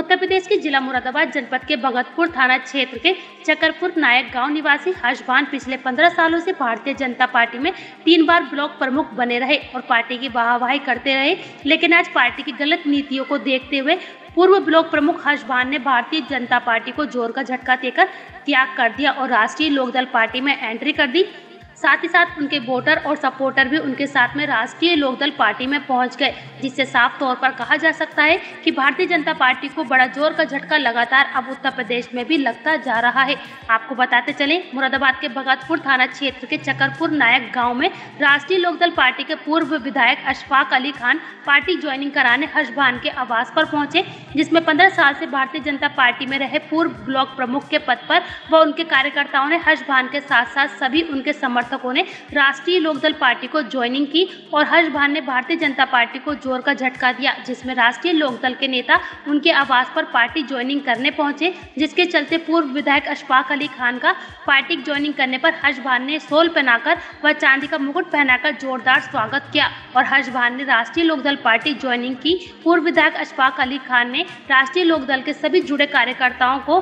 उत्तर प्रदेश के जिला मुरादाबाद जनपद के भगतपुर थाना क्षेत्र के चकरपुर नायक गाँव निवासी हर्षभान पिछले 15 सालों से भारतीय जनता पार्टी में तीन बार ब्लॉक प्रमुख बने रहे और पार्टी की वाहवाही करते रहे, लेकिन आज पार्टी की गलत नीतियों को देखते हुए पूर्व ब्लॉक प्रमुख हर्षभान ने भारतीय जनता पार्टी को ज़ोर का झटका देकर त्याग कर दिया और राष्ट्रीय लोकदल पार्टी में एंट्री कर दी। साथ ही साथ उनके वोटर और सपोर्टर भी उनके साथ में राष्ट्रीय लोकदल पार्टी में पहुँच गए, जिससे साफ़ तौर पर कहा जा सकता है कि भारतीय जनता पार्टी को बड़ा ज़ोर का झटका लगातार अब उत्तर प्रदेश में भी लगता जा रहा है। आपको बताते चले, मुरादाबाद के भगतपुर थाना क्षेत्र के चकरपुर नायक गाँव में राष्ट्रीय लोकदल पार्टी के पूर्व विधायक अशफाक अली खान पार्टी ज्वाइनिंग कराने हर्षभान के आवास पर पहुँचे, जिसमें पंद्रह साल से भारतीय जनता पार्टी में रहे पूर्व ब्लॉक प्रमुख के पद पर व उनके कार्यकर्ताओं ने हर्षभान के साथ साथ सभी उनके समर्थक समर्थकों ने राष्ट्रीय लोकदल पार्टी को ज्वाइनिंग की और हर्ष भान ने भारतीय जनता पार्टी को ज़ोर का झटका दिया, जिसमें राष्ट्रीय लोकदल के नेता उनके आवास पर पार्टी ज्वाइनिंग करने पहुँचे, जिसके चलते पूर्व विधायक अशफाक अली खान का पार्टी ज्वाइनिंग करने पर हर्ष भान ने सोल पहनाकर व चांदी का मुकुट पहनाकर जोरदार स्वागत किया और हर्ष भान ने राष्ट्रीय लोकदल पार्टी ज्वाइनिंग की। पूर्व विधायक अशफाक अली खान ने राष्ट्रीय लोकदल के सभी जुड़े कार्यकर्ताओं को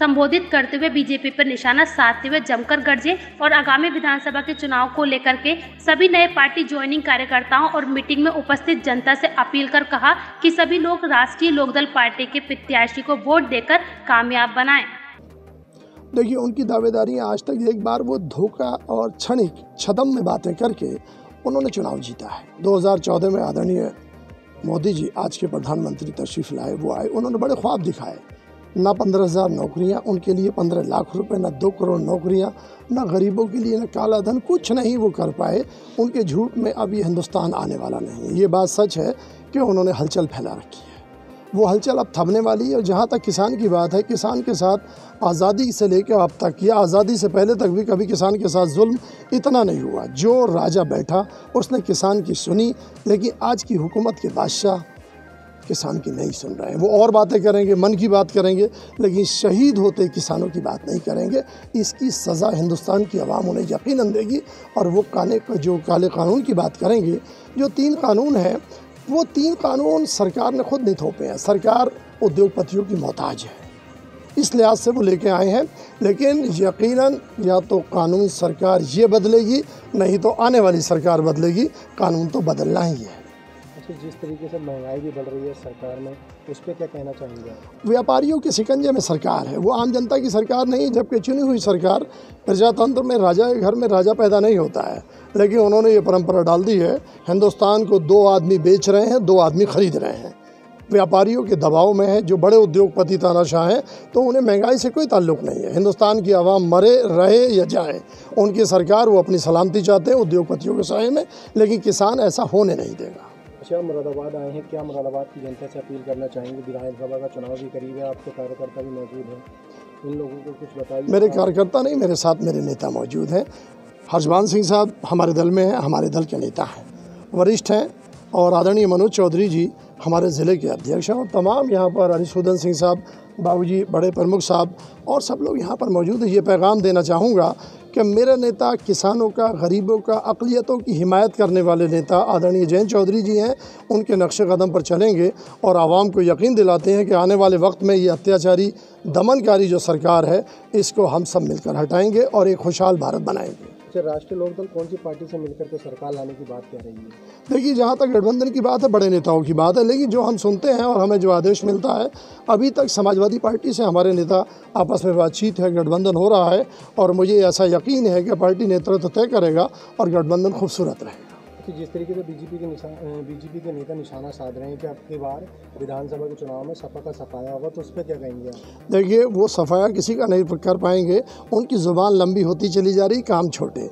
संबोधित करते हुए बीजेपी पर निशाना साधते हुए जमकर गरजे और आगामी विधानसभा के चुनाव को लेकर के सभी नए पार्टी ज्वाइनिंग कार्यकर्ताओं और मीटिंग में उपस्थित जनता से अपील कर कहा कि सभी लोग राष्ट्रीय लोकदल पार्टी के प्रत्याशी को वोट देकर कामयाब बनाएँ। देखिए, उनकी दावेदारी आज तक एक बार वो धोखा और क्षणिक छदम में बातें करके उन्होंने चुनाव जीता है 2014 में आदरणीय मोदी जी आज के प्रधानमंत्री तशरीफ़ लाए, वो आए, उन्होंने बड़े ख्वाब दिखाए ना पंद्रह हज़ार नौकरियाँ, उनके लिए पंद्रह लाख रुपए, ना दो करोड़ नौकरियाँ, ना गरीबों के लिए, ना काला धन, कुछ नहीं वो कर पाए। उनके झूठ में अब ये हिंदुस्तान आने वाला नहीं ये बात सच है कि उन्होंने हलचल फैला रखी है। वो हलचल अब थमने वाली है और जहाँ तक किसान की बात है, किसान के साथ आज़ादी से लेकर अब तक, या आज़ादी से पहले तक भी कभी किसान के साथ जुल्म इतना नहीं हुआ। जो राजा बैठा, उसने किसान की सुनी, लेकिन आज की हुकूमत के बादशाह किसान की नहीं सुन रहे हैं। वो और बातें करेंगे, मन की बात करेंगे, लेकिन शहीद होते किसानों की बात नहीं करेंगे। इसकी सज़ा हिंदुस्तान की आवाम उन्हें यकीन देगी और वो काले जो काले कानून की बात करेंगे, जो तीन कानून हैं, वो तीन कानून सरकार ने खुद नहीं थोपे हैं। सरकार उद्योगपतियों की मोहताज है। इस लिहाज से वो लेके आए हैं, लेकिन यकीनन या तो कानून सरकार ये बदलेगी, नहीं तो आने वाली सरकार बदलेगी। कानून तो बदलना ही है। फिर जिस तरीके से महँगाई भी बढ़ रही है सरकार में, उस पर क्या कहना चाहेंगे व्यापारियों के शिकंजे में सरकार है। वो आम जनता की सरकार नहीं, जबकि चुनी हुई सरकार प्रजातंत्र में राजा के घर में राजा पैदा नहीं होता है। लेकिन उन्होंने ये परंपरा डाल दी है, हिंदुस्तान को दो आदमी बेच रहे हैं, दो आदमी खरीद रहे हैं। व्यापारियों के दबाव में है, जो बड़े उद्योगपति तानाशाह हैं तो उन्हें महँगाई से कोई ताल्लुक नहीं है। हिंदुस्तान की आवाम मरे, रहे या जाए, उनकी सरकार वो अपनी सलामती चाहते हैं उद्योगपतियों के साय में, लेकिन किसान ऐसा होने नहीं देगा। अच्छा मुरादाबाद आए हैं। क्या मुरादाबाद की जनता से अपील करना चाहेंगे? विधानसभा का चुनाव भी करीब है, आपके कार्यकर्ता भी मौजूद हैं। इन लोगों को कुछ बताइए। मेरे कार्यकर्ता नहीं, मेरे साथ मेरे नेता मौजूद हैं। हर्षवान सिंह साहब हमारे दल में हैं, हमारे दल के नेता हैं। वरिष्ठ हैं और आदरणीय मनोज चौधरी जी हमारे ज़िले के अध्यक्ष हैं और तमाम यहाँ पर हरिशोधन सिंह साहब, बाबूजी बड़े प्रमुख साहब और सब लोग यहाँ पर मौजूद हैं। ये पैगाम देना चाहूँगा कि मेरे नेता किसानों का, गरीबों का अकलीतों की हिमायत करने वाले नेता आदरणीय जयंत चौधरी जी हैं, उनके नक्श कदम पर चलेंगे और आवाम को यकीन दिलाते हैं कि आने वाले वक्त में ये अत्याचारी, दमनकारी जो सरकार है, इसको हम सब मिलकर हटाएँगे और एक खुशहाल भारत बनाएँगे। अच्छा राष्ट्रीय लोकदल कौन सी पार्टी से मिलकर के सरकार लाने की बात कह रही है? देखिए, जहाँ तक गठबंधन की बात है, बड़े नेताओं की बात है, लेकिन जो हम सुनते हैं और हमें जो आदेश मिलता है, अभी तक समाजवादी पार्टी से हमारे नेता आपस में बातचीत है, गठबंधन हो रहा है, और मुझे ऐसा यकीन है कि पार्टी नेतृत्व तय करेगा और गठबंधन खूबसूरत रहेगा कि जिस तरीके से बीजेपी के बीजेपी के नेता निशाना साध रहे हैं कि अब बार विधानसभा के चुनाव में सपा का सफाया होगा तो उस पर क्या कहेंगे देखिए, वो सफाया किसी का नहीं कर पाएँगे। उनकी ज़ुबान लंबी होती चली जा रही, काम छोटे।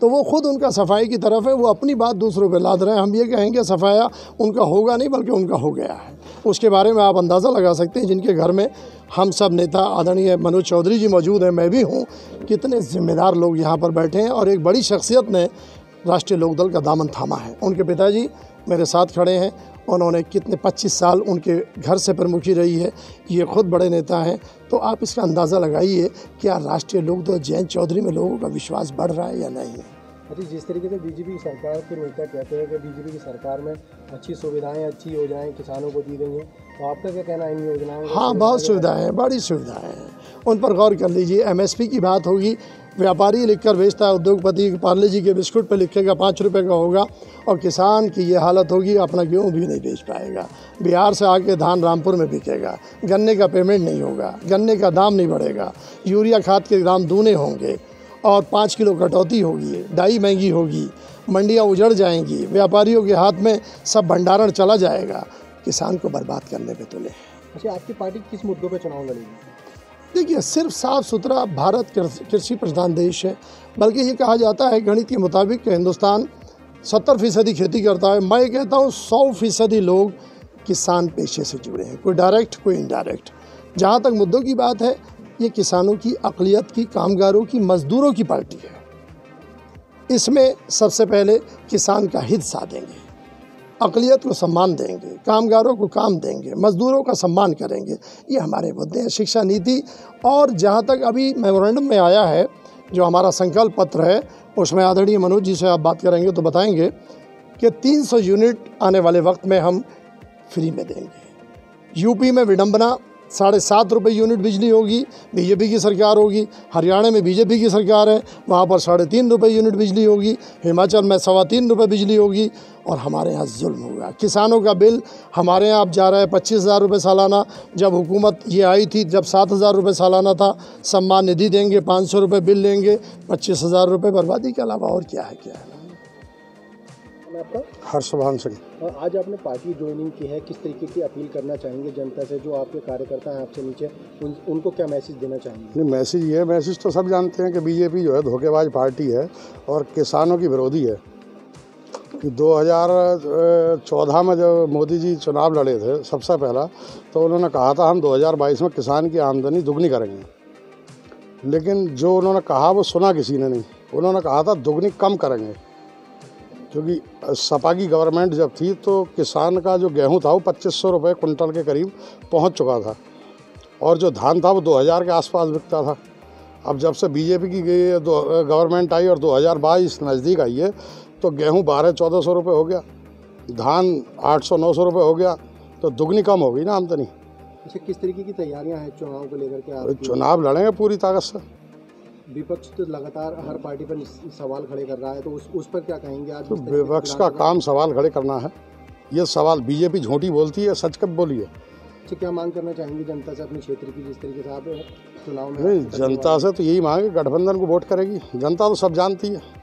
तो वो खुद उनका सफ़ाई की तरफ़ है, वो अपनी बात दूसरों पे लाद रहे हैं। हम ये कहेंगे, सफाया उनका होगा नहीं, बल्कि उनका हो गया है। उसके बारे में आप अंदाज़ा लगा सकते हैं, जिनके घर में हम सब नेता आदरणीय मनोज चौधरी जी मौजूद हैं। मैं भी हूँ। कितने ज़िम्मेदार लोग यहाँ पर बैठे हैं और एक बड़ी शख्सियत ने राष्ट्रीय लोकदल का दामन थामा है। उनके पिताजी मेरे साथ खड़े हैं। उन्होंने कितने 25 साल उनके घर से प्रमुखी रही है। ये खुद बड़े नेता हैं। तो आप इसका अंदाज़ा लगाइए क्या राष्ट्रीय लोकदल जयंत चौधरी में लोगों का विश्वास बढ़ रहा है या नहीं अच्छा जिस तरीके से बीजेपी की सरकार के नेता कहते हैं कि बीजेपी की सरकार में अच्छी सुविधाएँ अच्छी योजनाएँ किसानों को दी गई हैं तो आपका क्या कहना है इन योजनाओं हाँ बहुत सुविधाएँ हैं बड़ी सुविधाएँ हैं। उन पर गौर कर लीजिए एमएसपी की बात होगी व्यापारी लिखकर बेचता है। उद्योगपति पार्ले जी के बिस्कुट पे लिखेगा, पाँच रुपये का होगा और किसान की ये हालत होगी, अपना गेहूँ भी नहीं बेच पाएगा। बिहार से आके धान रामपुर में बिकेगा। गन्ने का पेमेंट नहीं होगा। गन्ने का दाम नहीं बढ़ेगा। यूरिया खाद के दाम दूने होंगे और पाँच किलो कटौती होगी, डाई महँगी होगी, मंडियाँ उजड़ जाएँगी, व्यापारियों के हाथ में सब भंडारण चला जाएगा। किसान को बर्बाद करने पे तुले अच्छा आपकी पार्टी किस मुद्दों पर चुनाव लड़ेगी? देखिए, सिर्फ़ साफ़ सुथरा भारत कृषि प्रधान देश है, बल्कि ये कहा जाता है गणित के मुताबिक हिंदुस्तान सत्तर फ़ीसदी खेती करता है। मैं कहता हूँ, सौ फ़ीसदी लोग किसान पेशे से जुड़े हैं, कोई डायरेक्ट, कोई इनडायरेक्ट। जहाँ तक मुद्दों की बात है, ये किसानों की अकलियत की, कामगारों की, मजदूरों की पार्टी है। इसमें सबसे पहले किसान का हित साधेंगे अकलियत को सम्मान देंगे, कामगारों को काम देंगे, मजदूरों का सम्मान करेंगे, ये हमारे मुद्दे हैं। शिक्षा नीति और जहाँ तक अभी मेमोरेंडम में आया है, जो हमारा संकल्प पत्र है, उसमें आदरणीय मनोज जी से आप बात करेंगे तो बताएँगे कि 300 यूनिट आने वाले वक्त में हम फ्री में देंगे। यूपी में विडंबना साढ़े सात रुपये यूनिट बिजली होगी, बीजेपी की सरकार होगी, हरियाणा में बीजेपी की सरकार है, वहाँ पर साढ़े तीन रुपये यूनिट बिजली होगी, हिमाचल में सवा तीन रुपये बिजली होगी और हमारे यहाँ जुल्म होगा। किसानों का बिल, हमारे यहाँ अब जा रहा है पच्चीस हज़ार रुपये सालाना। जब हुकूमत ये आई थी, जब सात हज़ार रुपये सालाना था, सम्मान निधि देंगे, पाँच सौ रुपये बिल लेंगे, पच्चीस हज़ार रुपये बर्बादी के अलावा और क्या है क्या है? मैं आपका? हर्षभान सिंह। आज आपने पार्टी ज्वाइनिंग की है किस तरीके की अपील करना चाहेंगे जनता से जो आपके कार्यकर्ता हैं आपसे नीचे उन, उनको क्या मैसेज देना चाहेंगे? नहीं मैसेज ये मैसेज तो सब जानते हैं कि बीजेपी जो है धोखेबाज पार्टी है और किसानों की विरोधी है। कि 2014 में जब मोदी जी चुनाव लड़े थे सबसे पहला तो उन्होंने कहा था हम 2022 में किसान की आमदनी दुगनी करेंगे। लेकिन जो उन्होंने कहा वो सुना किसी ने नहीं। उन्होंने कहा था दुगनी कम करेंगे। क्योंकि सपा की गवर्नमेंट जब थी तो किसान का जो गेहूँ था वो पच्चीस सौ रुपये कुंटल के करीब पहुँच चुका था। और जो धान था वो 2000 के आसपास बिकता था। अब जब से बीजेपी की गवर्नमेंट आई और 2022 नज़दीक आई है तो गेहूँ बारह चौदह सौ रुपये हो गया धान आठ सौ नौ सौ रुपये हो गया तो दुगनी कम हो गई ना आमदनी। अच्छा किस तरीके की तैयारियाँ हैं चुनाव को लेकर के? चुनाव लड़ेंगे पूरी ताकत से। विपक्ष तो लगातार हर पार्टी पर सवाल खड़े कर रहा है तो उस उस पर क्या कहेंगे आज तो विपक्ष का काम सवाल खड़े करना है। ये सवाल बीजेपी झूठी बोलती है सच कब बोली है तो क्या मांग करना चाहेंगे जनता से अपने क्षेत्र की जिस तरीके से आप चुनाव में नहीं जनता से तो यही मांग गठबंधन को वोट करेगी। जनता तो सब जानती है।